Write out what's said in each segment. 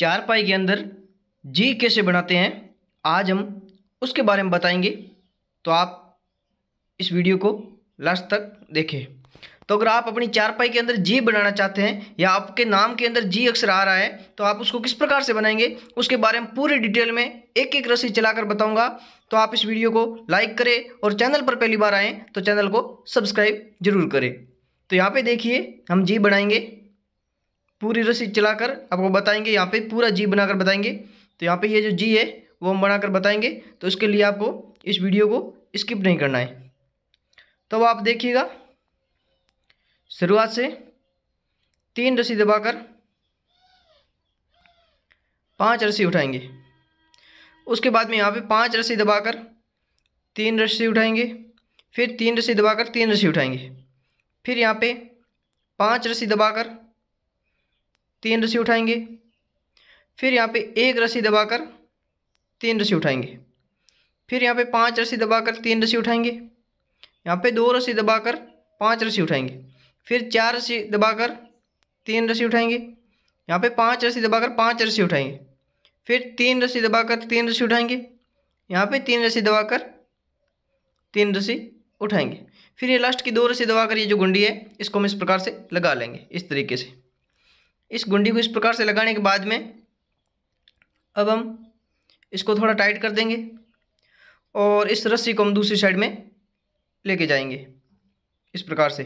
चार पाई के अंदर जी कैसे बनाते हैं, आज हम उसके बारे में बताएँगे। तो आप इस वीडियो को लास्ट तक देखें। तो अगर आप अपनी चार पाई के अंदर जी बनाना चाहते हैं या आपके नाम के अंदर जी अक्षर आ रहा है तो आप उसको किस प्रकार से बनाएँगे, उसके बारे में पूरी डिटेल में एक एक रस्सी चलाकर बताऊँगा। तो आप इस वीडियो को लाइक करें और चैनल पर पहली बार आएँ तो चैनल को सब्सक्राइब ज़रूर करें। तो यहाँ पे देखिए, हम जी बनाएँगे। पूरी रस्सी चलाकर आपको बताएँगे, यहाँ पे पूरा जी बनाकर बताएँगे। तो यहाँ पे ये जो जी है, वो हम बनाकर बताएँगे। तो इसके लिए आपको इस वीडियो को स्किप नहीं करना है। तो आप देखिएगा, शुरुआत से तीन रस्सी दबाकर पाँच रस्सी उठाएँगे। उसके बाद में यहाँ पे पाँच रस्सी दबाकर तीन रस्सी उठाएँगे। फिर तीन रस्सी दबाकर तीन रस्सी उठाएँगे। फिर यहाँ पे पाँच रस्सी दबाकर तीन रस्सी उठाएँगे। फिर यहाँ पे एक रस्सी दबाकर तीन रस्सी उठाएँगे। फिर यहाँ पे पाँच रस्सी दबाकर तीन रस्सी उठाएँगे। यहाँ पे दो रस्सी दबाकर पाँच रस्सी उठाएँगे। फिर चार रस्सी दबाकर तीन रस्सी उठाएँगे। यहाँ पे पाँच रस्सी दबाकर पाँच रस्सी उठाएँगे। फिर तीन रस्सी दबाकर तीन रस्सी उठाएँगे। यहाँ पे तीन रस्सी दबाकर तीन रस्सी उठाएँगे। फिर ये लास्ट की दो रस्सी दबाकर ये जो गुंडी है, इसको हम इस प्रकार से लगा लेंगे, इस तरीके से। इस गुंडी को इस प्रकार से लगाने के बाद में अब हम इसको थोड़ा टाइट कर देंगे और इस रस्सी को हम दूसरी साइड में लेके जाएँगे, इस प्रकार से।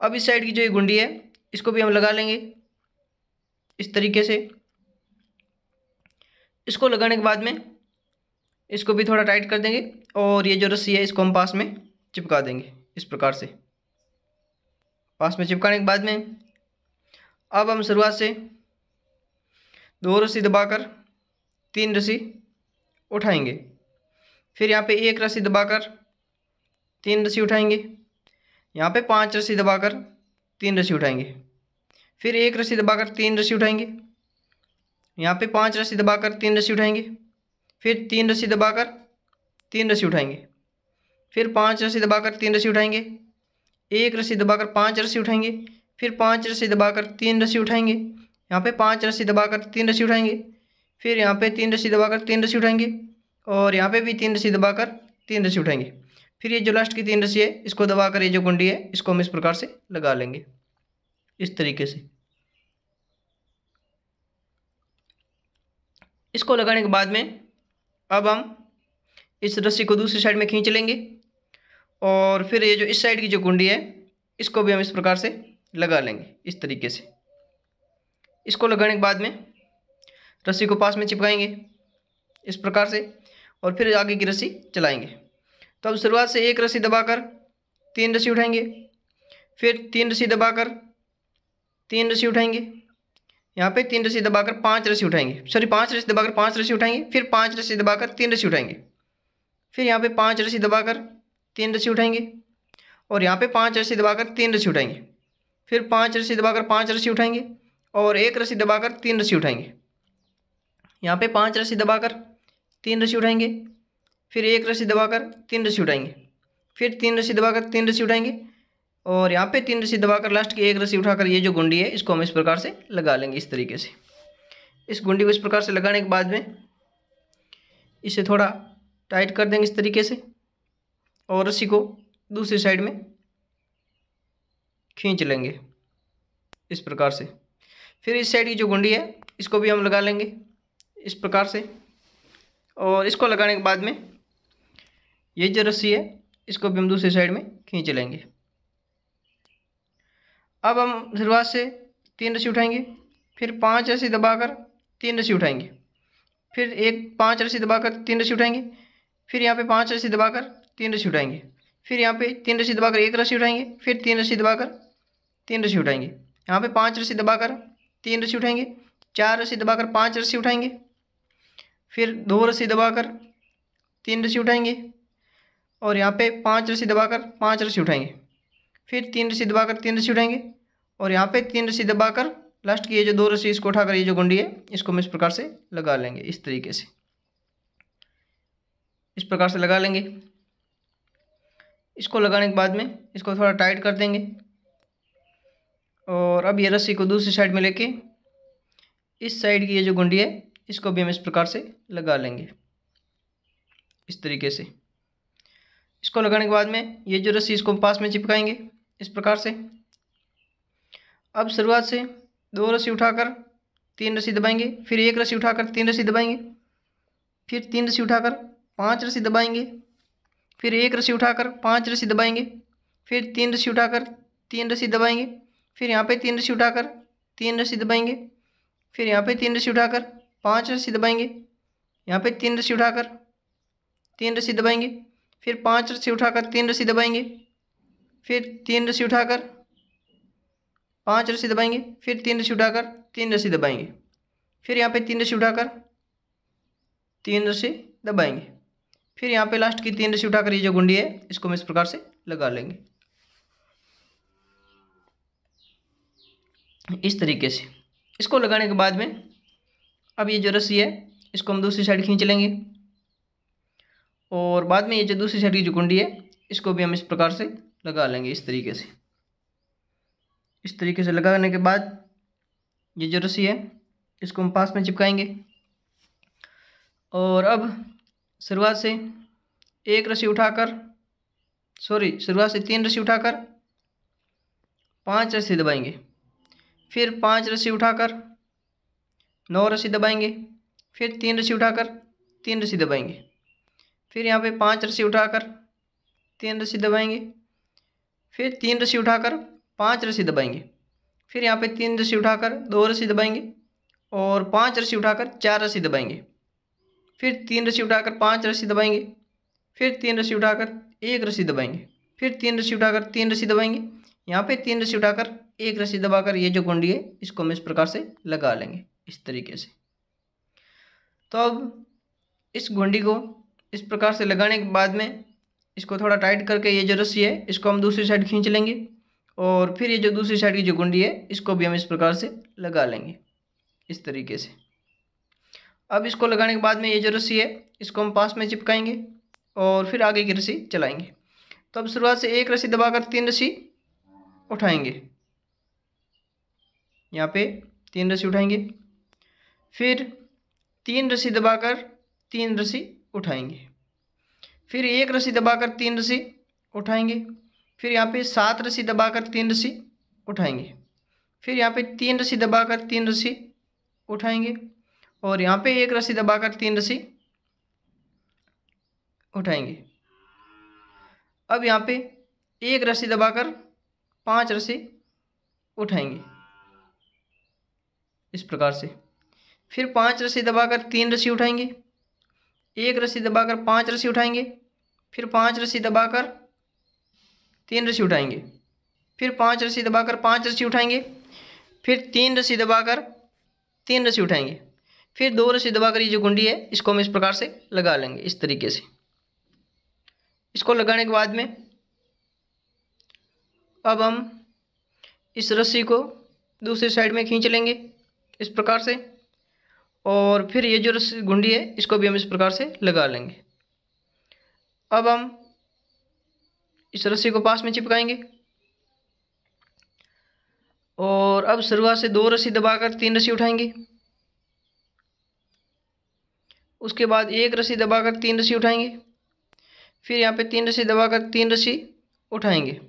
अब इस साइड की जो ये गुंडी है, इसको भी हम लगा लेंगे, इस तरीके से। इसको लगाने के बाद में इसको भी थोड़ा टाइट कर देंगे और ये जो रस्सी है, इसको हम पास में चिपका देंगे, इस प्रकार से। पास में चिपकाने के बाद में अब हम शुरुआत से दो रस्सी दबाकर तीन रस्सी उठाएँगे। फिर यहाँ पे एक रस्सी दबाकर तीन रस्सी उठाएँगे। यहाँ पे पाँच रस्सी दबाकर तीन रस्सी उठाएँगे। फिर एक रस्सी दबाकर तीन रस्सी उठाएँगे। यहाँ पे पाँच रस्सी दबाकर तीन रस्सी उठाएँगे। फिर तीन रस्सी दबाकर तीन रस्सी उठाएँगे। फिर पाँच रस्सी दबाकर तीन रस्सी उठाएँगे। एक रस्सी दबाकर पाँच रस्सी उठाएँगे। फिर पाँच रस्सी दबाकर तीन रस्सी उठाएँगे। यहाँ पे पाँच रस्सी दबाकर तीन रस्सी उठाएँगे। फिर यहाँ पे तीन रस्सी दबाकर तीन रस्सी उठाएँगे और यहाँ पे भी तीन रस्सी दबाकर तीन रस्सी उठाएँगे। फिर ये जो लास्ट की तीन रस्सी है, इसको दबाकर ये जो कुंडी है, इसको हम इस प्रकार से लगा लेंगे। इस तरीके से। इसको लगाने के बाद में अब हम इस रस्सी को दूसरी साइड में खींच लेंगे और फिर ये जो इस साइड की जो कुंडी है, इसको भी हम इस प्रकार से लगा लेंगे इस तरीके से। इसको लगाने के बाद में रस्सी को पास में चिपकाएँगे इस प्रकार से और फिर आगे की रस्सी चलाएँगे। तो अब शुरुआत से एक रस्सी दबाकर तीन रस्सी उठाएँगे, फिर तीन रस्सी दबाकर तीन रस्सी उठाएँगे, यहाँ पे तीन रस्सी दबाकर पाँच रस्सी उठाएँगे। सॉरी, पाँच रस्सी दबाकर पाँच रस्सी उठाएँगे, फिर पाँच रस्सी दबाकर तीन रस्सी उठाएँगे। फिर यहाँ पे पाँच रस्सी दबाकर तीन रस्सी उठाएँगे और यहाँ पे पाँच रस्सी दबाकर तीन रस्सी उठाएँगे। फिर पाँच रस्सी दबाकर पाँच रस्सी उठाएँगे और एक रस्सी दबाकर तीन रस्सी उठाएँगे। यहाँ पे पाँच रस्सी दबाकर तीन रस्सी उठाएँगे, फिर एक रस्सी दबाकर तीन रस्सी उठाएँगे, फिर तीन रस्सी दबाकर तीन रस्सी उठाएँगे और यहाँ पे तीन रस्सी दबाकर लास्ट की एक रस्सी उठाकर ये जो गुंडी है, इसको हम इस प्रकार से लगा लेंगे इस तरीके से। इस गुंडी को इस प्रकार से लगाने के बाद में इसे थोड़ा टाइट कर देंगे इस तरीके से और रस्सी को दूसरी साइड में खींच लेंगे इस प्रकार से। फिर इस साइड की जो गुंडी है, इसको भी हम लगा लेंगे इस प्रकार से। और इसको लगाने के बाद में ये जो रस्सी है, इसको भी हम दूसरी साइड में खींच लेंगे। अब हम शुरुआत से तीन रस्सी उठाएँगे, फिर पाँच रस्सी दबाकर तीन रस्सी उठाएँगे। फिर एक पाँच रस्सी दबाकर तीन रस्सी उठाएँगे, फिर यहाँ पे पाँच रस्सी दबाकर तीन रस्सी उठाएँगे। फिर यहाँ पे तीन रस्सी दबाकर एक रस्सी उठाएँगे, फिर तीन रस्सी दबाकर तीन रस्सी उठाएँगे। यहाँ पे पाँच रस्सी दबाकर तीन रस्सी उठाएँगे, चार रस्सी दबाकर पाँच रस्सी उठाएँगे, फिर दो रस्सी दबाकर तीन रस्सी उठाएँगे और यहाँ पे पाँच रस्सी दबाकर पाँच रस्सी उठाएँगे, फिर तीन रस्सी दबाकर तीन रस्सी उठाएँगे और यहाँ पे तीन रस्सी दबाकर लास्ट की ये जो दो रस्सी इसको उठाकर ये जो गुंडी है, इसको हम इस प्रकार से लगा लेंगे, इस तरीके से। इस प्रकार से लगा लेंगे। इसको लगाने के बाद में इसको थोड़ा टाइट कर देंगे। और अब ये रस्सी को दूसरी साइड में लेके इस साइड की ये जो गुंडी है, इसको भी हम इस प्रकार से लगा लेंगे। इस तरीके से। इसको लगाने के बाद में ये जो रस्सी इसको पास में चिपकाएँगे इस प्रकार से। अब शुरुआत से दो रस्सी उठाकर तीन रस्सी दबाएँगे, फिर एक रस्सी उठाकर तीन रस्सी दबाएँगे, फिर तीन रस्सी उठाकर पाँच रस्सी दबाएँगे, फिर एक रस्सी उठाकर पाँच रस्सी दबाएँगे, फिर तीन रस्सी उठाकर तीन रस्सी दबाएँगे फिर यहाँ पे तीन रस्सी उठाकर तीन रस्सी दबाएँगे फिर यहाँ पे तीन रस्सी उठाकर पाँच रस्सी दबाएँगे यहाँ पे तीन रस्सी उठाकर तीन रस्सी दबाएँगे फिर पाँच रस्सी उठाकर तीन रस्सी दबाएँगे फिर तीन रस्सी उठाकर पाँच रस्सी दबाएँगे फिर तीन रस्सी उठाकर तीन रस्सी दबाएँगे फिर यहाँ पे तीन रस्सी उठाकर तीन रस्सी दबाएँगे फिर यहाँ पे लास्ट की तीन रस्सी उठाकर ये जो गुंडी है इसको हम इस प्रकार से लगा लेंगे इस तरीके से। इसको लगाने के बाद में अब ये जो रस्सी है, इसको हम दूसरी साइड खींच लेंगे। और बाद में ये जो दूसरी साइड की जो कुंडी है, इसको भी हम इस प्रकार से लगा लेंगे इस तरीके से। इस तरीके से लगाने के बाद ये जो रस्सी है, इसको हम पास में चिपकाएँगे। और अब शुरुआत से एक रस्सी उठाकर सॉरी शुरुआत से तीन रस्सी उठाकर पाँच रस्सी दबाएँगे। फिर पाँच रस्सी उठाकर, नौ रस्सी दबाएँगे, फिर तीन रस्सी उठाकर, तीन रस्सी दबाएँगे। फिर यहाँ पे पाँच रस्सी उठाकर, तीन रस्सी दबाएँगे, फिर तीन रस्सी उठाकर, पाँच रस्सी दबाएँगे। फिर यहाँ पे तीन रस्सी उठाकर, दो रस्सी दबाएँगे और पाँच रस्सी उठाकर, चार रस्सी दबाएँगे। फिर तीन रस्सी उठाकर, पाँच रस्सी दबाएँगे, फिर तीन रस्सी उठाकर, एक रस्सी दबाएँगे, फिर तीन रस्सी उठाकर, तीन रस्सी दबाएँगे यहाँ पे तीन रस्सी उठाकर, एक रस्सी दबाकर ये जो गुंडी है, इसको हम इस प्रकार से लगा लेंगे, इस तरीके से। तो अब इस गुंडी को इस प्रकार से लगाने के बाद में इसको थोड़ा टाइट करके ये जो रस्सी है, इसको हम दूसरी साइड खींच लेंगे और फिर ये जो दूसरी साइड की जो गुंडी है, इसको भी हम इस प्रकार से लगा लेंगे, इस तरीके से। अब इसको लगाने के बाद में ये जो रस्सी है, इसको हम पास में चिपकाएँगे और फिर आगे की रस्सी चलाएँगे। तो अब शुरुआत से एक रस्सी दबाकर तीन रस्सी उठाएँगे। यहाँ पे तीन रस्सी उठाएँगे। फिर तीन रस्सी दबाकर तीन रस्सी उठाएँगे। फिर एक रस्सी दबाकर तीन रस्सी उठाएँगे। फिर यहाँ पे सात रस्सी दबाकर तीन रस्सी उठाएँगे। फिर यहाँ पे तीन रस्सी दबाकर तीन रस्सी उठाएँगे। और यहाँ पे एक रस्सी दबाकर तीन रस्सी उठाएँगे। अब यहाँ पे एक रस्सी दबाकर पाँच रस्सी उठाएँगे। इस प्रकार से। फिर पाँच रस्सी दबाकर तीन रस्सी उठाएँगे। एक रस्सी दबाकर पाँच रस्सी उठाएँगे। फिर पाँच रस्सी दबाकर तीन रस्सी उठाएँगे। फिर पाँच रस्सी दबाकर पाँच रस्सी उठाएँगे। फिर तीन रस्सी दबाकर तीन रस्सी उठाएँगे। फिर दो रस्सी दबाकर ये जो गुंडी है, इसको हम इस प्रकार से लगा लेंगे, इस तरीके से। इसको लगाने के बाद में अब हम इस रस्सी को दूसरी साइड में खींच लेंगे इस प्रकार से। और फिर ये जो रस्सी गुंडी है, इसको भी हम इस प्रकार से लगा लेंगे। अब हम इस रस्सी को पास में चिपकाएँगे। और अब शुरुआत से दो रस्सी दबाकर तीन रस्सी उठाएँगे। उसके बाद एक रस्सी दबाकर तीन रस्सी उठाएँगे। फिर यहाँ पे तीन रस्सी दबाकर तीन रस्सी उठाएँगे।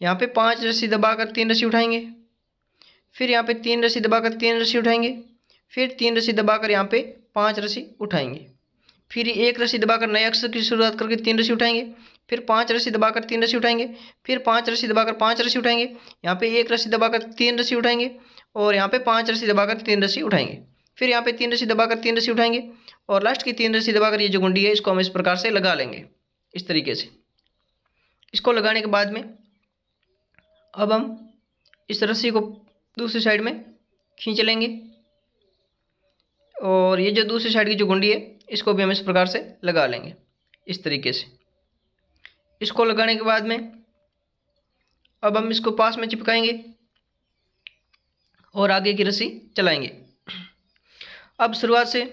यहाँ पे पाँच रस्सी दबाकर तीन रस्सी उठाएँगे फिर यहाँ पे तीन रस्सी दबाकर तीन रस्सी उठाएँगे फिर तीन रस्सी दबाकर यहाँ पे पाँच रस्सी उठाएँगे फिर एक रस्सी दबाकर नए अक्षर की शुरुआत करके तीन रस्सी उठाएँगे फिर पाँच रस्सी दबाकर तीन रस्सी उठाएँगे फिर पाँच रस्सी दबाकर पाँच रस्सी उठाएँगे यहाँ पे एक रस्सी दबाकर तीन रस्सी उठाएँगे और यहाँ पे पाँच रस्सी दबाकर तीन रस्सी उठाएँगे फिर यहाँ पे तीन रस्सी दबाकर तीन रस्सी उठाएँगे और लास्ट की तीन रस्सी दबाकर ये जो गुंडी है इसको हम इस प्रकार से लगा लेंगे इस तरीके से इसको लगाने के बाद में अब हम इस रस्सी को दूसरी साइड में खींच लेंगे। और ये जो दूसरी साइड की जो गुंडी है, इसको भी हम इस प्रकार से लगा लेंगे, इस तरीके से। इसको लगाने के बाद में अब हम इसको पास में चिपकाएँगे और आगे की रस्सी चलाएँगे। अब शुरुआत से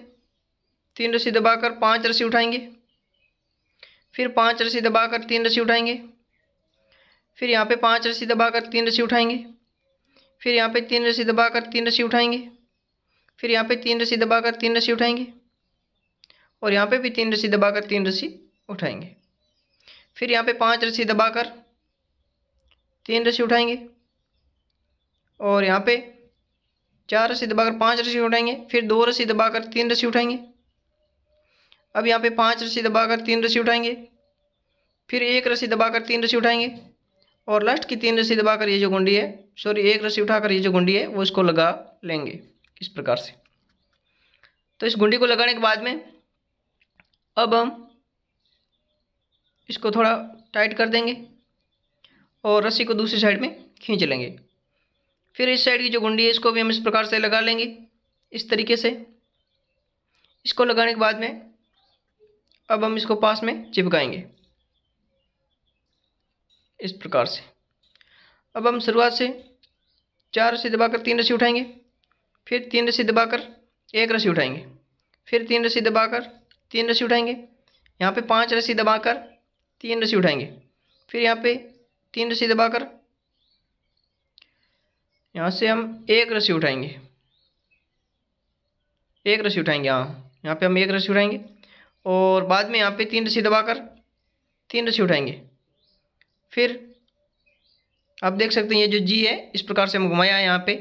तीन रस्सी दबाकर पाँच रस्सी उठाएँगे, फिर पाँच रस्सी दबाकर तीन रस्सी उठाएँगे फिर यहाँ पे पाँच रस्सी दबाकर तीन रस्सी उठाएँगे फिर यहाँ पे तीन रस्सी दबाकर तीन रस्सी उठाएँगे फिर यहाँ पे तीन रस्सी दबाकर तीन रस्सी उठाएँगे और यहाँ पे भी तीन रस्सी दबाकर तीन रस्सी उठाएँगे फिर यहाँ पे पाँच रस्सी दबाकर तीन रस्सी उठाएँगे और यहाँ पे चार रस्सी दबाकर पाँच रस्सी उठाएँगे फिर दो रस्सी दबाकर तीन रस्सी उठाएँगे अब यहाँ पे पाँच रस्सी दबाकर तीन रस्सी उठाएँगे फिर एक रस्सी दबाकर तीन रस्सी उठाएँगे और लास्ट की तीन रस्सी दबाकर ये जो गुंडी है सॉरी एक रस्सी उठाकर ये जो गुंडी है, वो इसको लगा लेंगे, इस प्रकार से। तो इस गुंडी को लगाने के बाद में अब हम इसको थोड़ा टाइट कर देंगे और रस्सी को दूसरी साइड में खींच लेंगे। फिर इस साइड की जो गुंडी है, इसको भी हम इस प्रकार से लगा लेंगे, इस तरीके से। इसको लगाने के बाद में अब हम इसको पास में चिपकाएँगे। इस प्रकार से। अब हम शुरुआत से चार रस्सी दबाकर तीन रस्सी उठाएँगे, फिर तीन रस्सी दबाकर एक रस्सी उठाएँगे, फिर तीन रस्सी दबाकर तीन रस्सी उठाएँगे, यहाँ पे पाँच रस्सी दबाकर तीन रस्सी उठाएँगे, फिर यहाँ पे तीन रस्सी दबाकर यहाँ से हम एक रस्सी उठाएँगे, एक रस्सी उठाएँगे हाँ यहाँ पे हम एक रस्सी उठाएँगे और बाद में यहाँ पे तीन रस्सी दबाकर तीन रस्सी उठाएँगे। फिर आप देख सकते हैं ये जो जी है, इस प्रकार से हम घुमाया है यहाँ पे।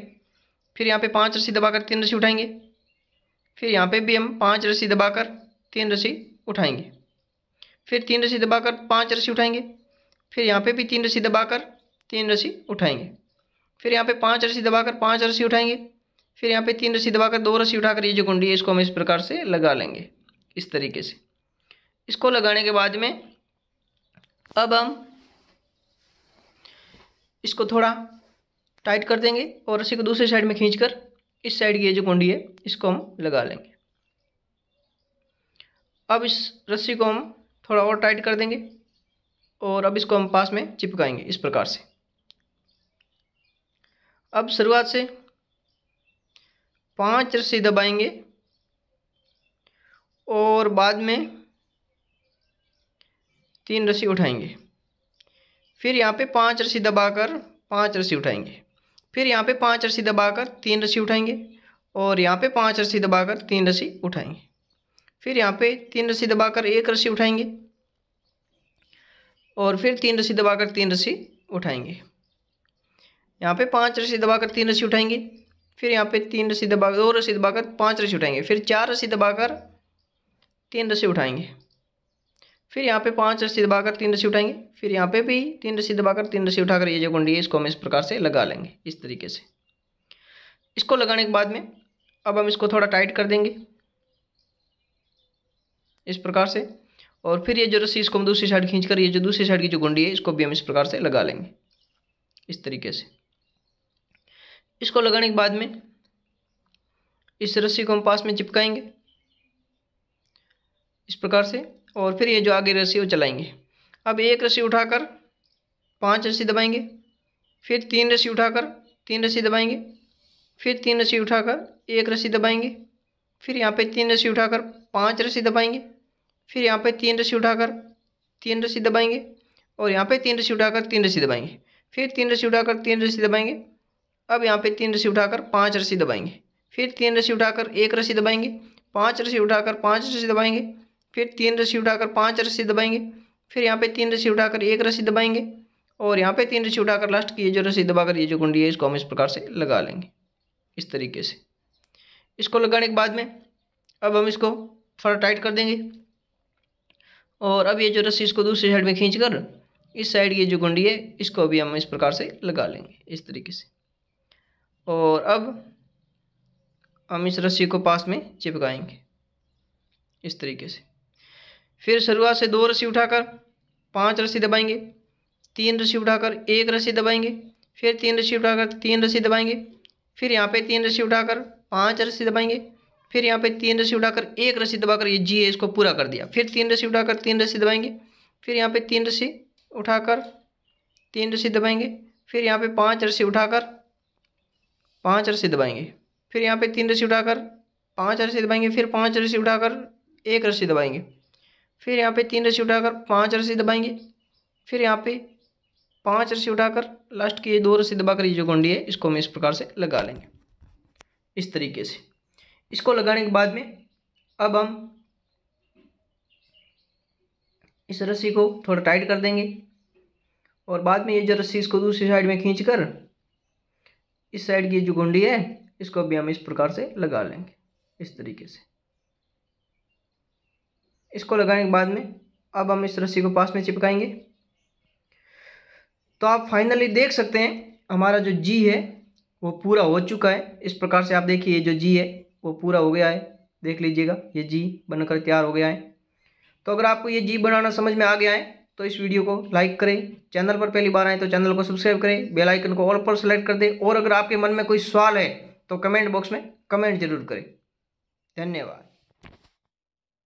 फिर यहाँ पे पाँच रस्सी दबाकर तीन रस्सी उठाएँगे। फिर यहाँ पे भी हम पाँच रस्सी दबाकर तीन रस्सी उठाएँगे। फिर तीन रस्सी दबाकर पाँच रस्सी उठाएँगे। फिर यहाँ पे भी तीन रस्सी दबाकर तीन रस्सी उठाएँगे। फिर यहाँ पे पाँच रस्सी दबाकर पाँच रस्सी उठाएँगे। फिर यहाँ पे तीन रस्सी दबाकर दो रस्सी उठाकर ये जो कुंडी है, इसको हम इस प्रकार से लगा लेंगे, इस तरीके से। इसको लगाने के बाद में अब हम इसको थोड़ा टाइट कर देंगे और रस्सी को दूसरी साइड में खींचकर इस साइड की ये जो कुंडी है, इसको हम लगा लेंगे। अब इस रस्सी को हम थोड़ा और टाइट कर देंगे और अब इसको हम पास में चिपकाएँगे इस प्रकार से। अब शुरुआत से पाँच रस्सी दबाएँगे और बाद में तीन रस्सी उठाएँगे। फिर यहाँ पे पाँच रस्सी दबाकर पाँच रस्सी उठाएँगे। फिर यहाँ पे पाँच रस्सी दबाकर तीन रस्सी उठाएँगे और यहाँ पे पाँच रस्सी दबाकर तीन रस्सी उठाएँगे। फिर यहाँ पे तीन रस्सी दबाकर एक रस्सी उठाएँगे और फिर तीन रस्सी दबाकर तीन रस्सी उठाएँगे। यहाँ पे पाँच रस्सी दबाकर तीन रस्सी उठाएँगे, फिर यहाँ पे तीन रस्सी दबा दो रस्सी दबाकर पाँच रस्सी उठाएँगे, फिर चार रस्सी दबाकर तीन रस्सी उठाएँगे। फिर यहाँ पे पाँच रस्सी दबाकर तीन रस्सी उठाएँगे। फिर यहाँ पे भी तीन रस्सी दबाकर तीन रस्सी उठाकर ये जो गुंडी है, इसको हम इस प्रकार से लगा लेंगे, इस तरीके से। इसको लगाने के बाद में अब हम इसको थोड़ा टाइट कर देंगे, इस प्रकार से। और फिर ये जो रस्सी, इसको हम दूसरी साइड खींच कर ये जो दूसरी साइड की जो गुंडी है, इसको भी हम इस प्रकार से लगा लेंगे, इस तरीके से। इसको लगाने के बाद में इस रस्सी को हम पास में चिपकाएँगे, इस प्रकार से। और फिर ये जो आगे रस्सी वो चलाएँगे अब एक रस्सी उठाकर पाँच रस्सी दबाएँगे फिर तीन रस्सी उठाकर तीन रस्सी दबाएँगे फिर तीन रस्सी उठाकर एक रस्सी दबाएँगे फिर यहाँ पे तीन रस्सी उठाकर पाँच रस्सी दबाएँगे फिर यहाँ पे तीन रस्सी उठाकर तीन रस्सी दबाएँगे और यहाँ पे तीन रस्सी उठाकर तीन रस्सी दबाएँगे फिर तीन रस्सी उठाकर तीन रस्सी दबाएँगे अब यहाँ पे तीन रस्सी उठाकर पाँच रस्सी दबाएँगे फिर तीन रस्सी उठाकर एक रस्सी दबाएँगे पाँच रस्सी उठाकर पाँच रस्सी दबाएँगे फिर तीन रस्सी उठाकर पाँच रस्सी दबाएँगे। फिर यहाँ पे तीन रस्सी उठाकर एक रस्सी दबाएँगे और यहाँ पे तीन रस्सी उठाकर लास्ट की ये जो रस्सी दबाकर ये जो कुंडी है, इसको हम इस प्रकार से लगा लेंगे, इस तरीके से। इसको लगाने के बाद में अब हम इसको थोड़ा टाइट कर देंगे और अब ये जो रस्सी इसको दूसरी साइड में खींच कर इस साइड की जो गुंडी है, इसको भी हम इस प्रकार से लगा लेंगे, इस तरीके से। और अब हम इस रस्सी को पास में चिपकाएँगे, इस तरीके से। फिर शुरुआत से दो रस्सी उठाकर पाँच रस्सी दबाएँगे तीन रस्सी उठाकर एक रस्सी दबाएँगे फिर तीन रस्सी उठाकर तीन रस्सी दबाएँगे फिर यहाँ पे तीन रस्सी उठाकर पाँच रस्सी दबाएँगे फिर यहाँ पे तीन रस्सी उठाकर एक रस्सी दबाकर ये जी है इसको पूरा कर दिया फिर तीन रस्सी उठाकर तीन रस्सी दबाएँगे फिर यहाँ पे तीन रस्सी उठाकर तीन रस्सी दबाएँगे फिर यहाँ पे पाँच रस्सी उठाकर पाँच रस्सी दबाएँगे फिर यहाँ पे तीन रस्सी उठाकर पाँच रस्सी दबाएँगे फिर पाँच रस्सी उठाकर एक रस्सी दबाएँगे फिर यहाँ पे तीन रस्सी उठाकर पाँच रस्सी दबाएँगे। फिर यहाँ पे पाँच रस्सी उठाकर लास्ट की ये दो रस्सी दबाकर ये जो गुंडी है, इसको हम इस प्रकार से लगा लेंगे। इस तरीके से। इसको लगाने के बाद में अब हम इस रस्सी को थोड़ा टाइट कर देंगे और बाद में ये जो रस्सी इसको दूसरी साइड में खींच कर इस साइड की जो गुंडी है, इसको भी हम इस प्रकार से लगा लेंगे। इस तरीके से। इसको लगाने के बाद में। अब हम इस रस्सी को पास में चिपकाएँगे। तो आप फाइनली देख सकते हैं, हमारा जो जी है, वो पूरा हो चुका है। इस प्रकार से आप देखिए जो जी है, वो पूरा हो गया है। देख लीजिएगा, ये जी बनकर तैयार हो गया है। तो अगर आपको ये जी बनाना समझ में आ गया है तो इस वीडियो को लाइक करें। चैनल पर पहली बार आए तो चैनल को सब्सक्राइब करें। बेल आइकन को ऑल पर सेलेक्ट कर दें। और अगर आपके मन में कोई सवाल है तो कमेंट बॉक्स में कमेंट ज़रूर करें। धन्यवाद।